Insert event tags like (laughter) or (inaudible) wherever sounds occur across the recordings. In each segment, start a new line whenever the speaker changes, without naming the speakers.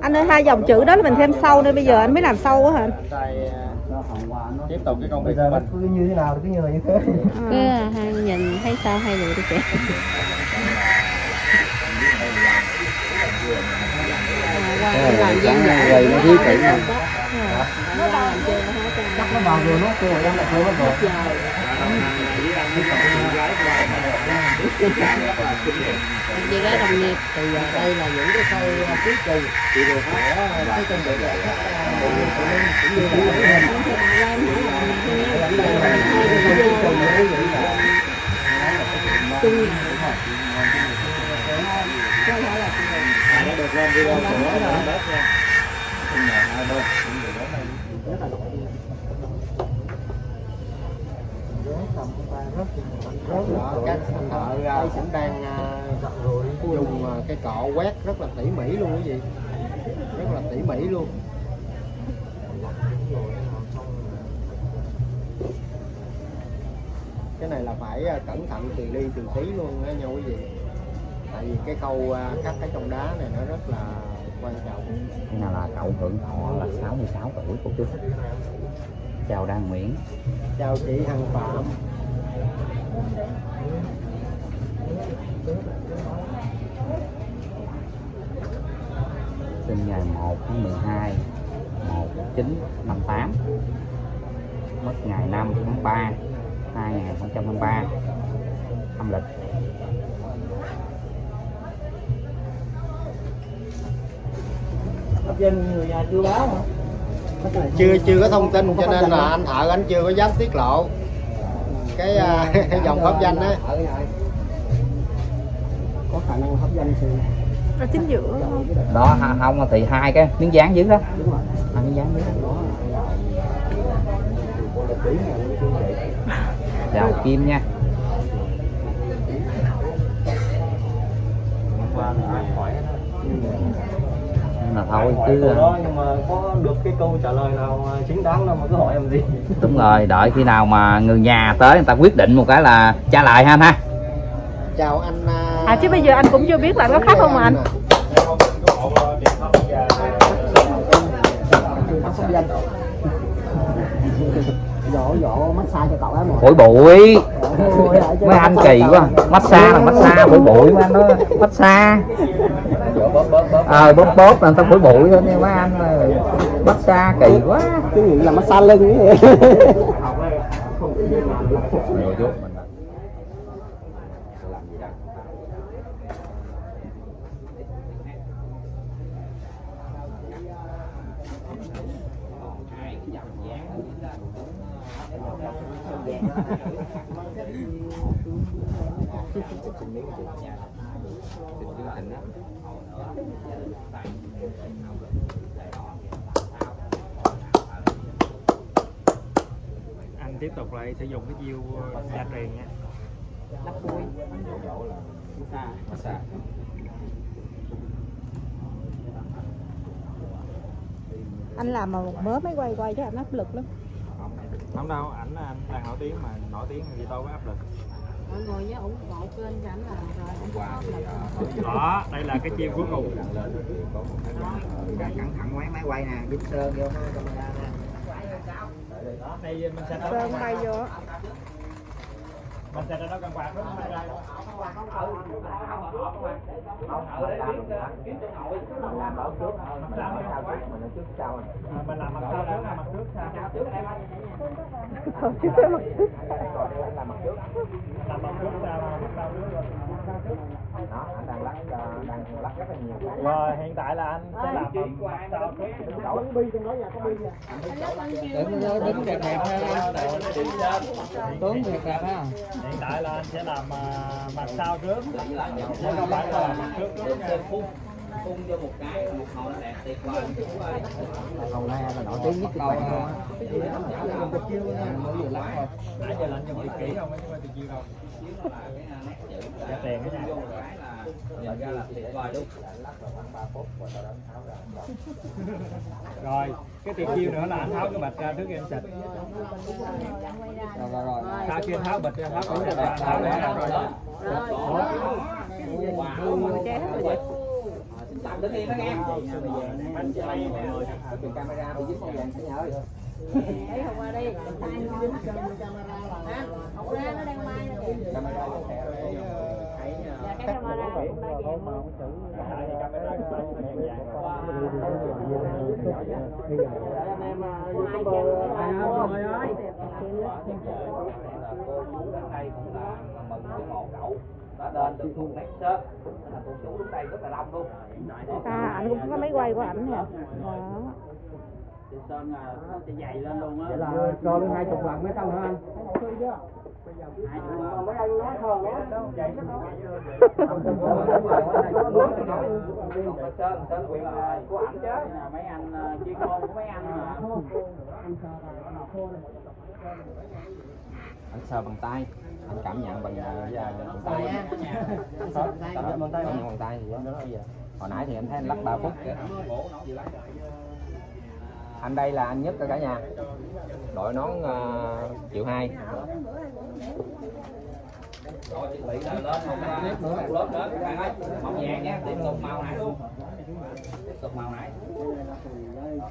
anh ơi hai dòng chữ đó là mình thêm sau nên bây giờ anh mới làm sau á hả?
Tay tiếp tục cái công việc
bây giờ
của mình.
Cứ như thế nào cứ như là như thế.
Ừ.
cứ hai nhìn thấy sao hay rồi đi chị qua làm gian dở
gầy nó thiếu kỹ mà
chắc nó vào rồi nó cô em lại thôi nó rồi
chị gái đồng nghiệp.
Thì à, đây là những cái khâu à, cuối cùng của à, cái công việc này cũng như là
nó được lên video của nó bớt nha hai bên
đó, các thợ à, cũng đang dùng cái cọ quét rất là tỉ mỉ luôn quý vị rất là tỉ mỉ luôn cái này là phải cẩn thận từ ly từ tí luôn á nha quý vị tại vì cái khâu cắt cái trong đá này nó rất là quan trọng
cái nào là cậu hưởng thọ là 66 tuổi của chú chào Đan Nguyễn.
Chào chị Hằng Phạm.
Sinh ngày 1 tháng 12 1958 mất ngày 5 tháng 3 2023 âm lịch.
Hấp dẫn người nhà chưa báo hả chưa chưa có thông tin cho nên là anh thợ anh chưa có dám tiết lộ. Cái à, (laughs) dòng pháp danh á. Có khả năng hấp danh thì
ở chính giữa không?
đó không thì hai cái miếng dán dưới đó.
Đúng rồi.
Hai miếng dán dưới đó. Chào Kim nha mà thôi chứ
đó nhưng mà có được cái câu trả lời nào chính đáng đâu mà cứ hỏi em gì? (laughs)
Đúng rồi đợi khi nào mà người nhà tới người ta quyết định một cái là trả lại ha anh ha.
Chào anh à,
à chứ bây giờ anh cũng chưa biết là có khác không mà anh?
Hấp danh dỗ dỗ massage cho cậu ấy một
phổi bụi. Mấy anh kỳ quá. massage là massage phổi bụi mấy anh đó massage ờ bóp bóp là người ta phổi bụi thôi nhưng mấy anh massage kỳ quá.
Cái gì là massage lưng ấy
anh tiếp tục lại sử dụng cái chiêu uh, đa truyền nha.
Anh làm mà một mớ mới quay quay chứ anh áp lực lắm
không đâu ảnh anh đang nổi tiếng mà nổi tiếng thì đâu có áp lực.
Mọi người nhớ ủng hộ kênh cho anh là rồi anh có áp lực.
Đó đây là cái chiêu cuối cùng.
Cẩn thận quán máy quay nè dính sơn vô. Camera nè
đây mình sẽ
sơn bay vô
mình sẽ ra đó căn quạt đó mình ra mình làm mặt sau trước mặt trước sau
Thôi cái mặt trước
làm mặt trước sau mặt trước
đó anh đang lắc à, đang lắc rất là nhiều
rồi hiện tại là anh sẽ làm mặt sau trước
có bi trong đó nhà có bi nha
đứng đẹp đẹp ha tướng đẹp đẹp ha
hiện tại là anh sẽ làm à, mặt sau trước. Chứ không phải là mặt trước trước
cung vô một cái một hồi nó đẹp tuyệt vời.
Hồng lai là nổi tiếng nhất
đầu
Việt Nam luôn á.
Nãy giờ lạnh cho bị kỹ không chứ không chịu đâu giá tiền cái
vô một cái là nhìn ra là tuyệt vời luôn
rồi cái tiền chiêu nữa là anh tháo cái bịch ra trước khi em xịt
rồi rồi rồi
sau khi anh tháo bịch ra tháo cái bịch ra tháo cái ra rồi
tạm đứng yên đó nghe
camera bị dính màu vàng sẽ nhớ
Đấy, không qua đi. Hả? Không ra, nó đang kìa.
camera
à anh cũng có máy quay của ảnh nè. Đó
Sơn à, nó sẽ dày lên luôn á.
Vậy là cho lên hai chục lần mới xong hả anh
Sơn Sơn quyền của ảnh chứ mấy anh à, chuyên môn của mấy anh mà
anh sờ bằng tay. Anh cảm nhận bằng bằng tay. Á cảm nhận bằng tay bằng tay thì đó hồi nãy thì anh thấy anh lắc 3 phút kìa anh đây là anh nhất cả nhà đội nón uh, triệu hai
rồi chuẩn bị là lên một à, một lớp nữa các bạn ơi màu vàng nhé tiếp tục màu này luôn tiếp tục màu này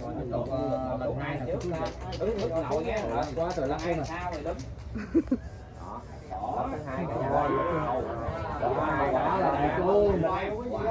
rồi tiếp tục uh, màu trước đứng nội nhé rồi qua rồi rồi đó đó
hai nhà
đó là cô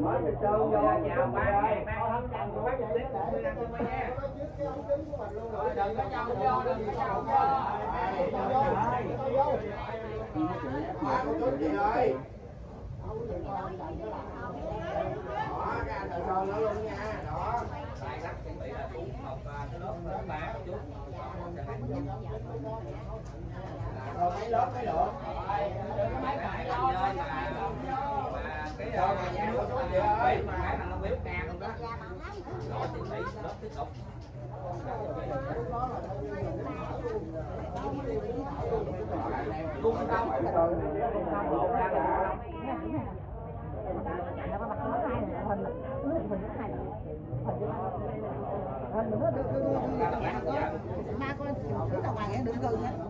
mới được trơn vô chào ba ngày ba không chào của bác tiếp của tôi đang tôi nha đừng có nhau vô đừng có nhau vô ba lắc chút gì là đó ra à, cái nó luôn nha đó, rồi mấy chuẩn bị lượng mấy phải cái rồi mà nhà của chú máy ơi máy cái thằng nó béo cam luôn đó rồi chuẩn bị lớp không
bỏ lỡ những video hấp dẫn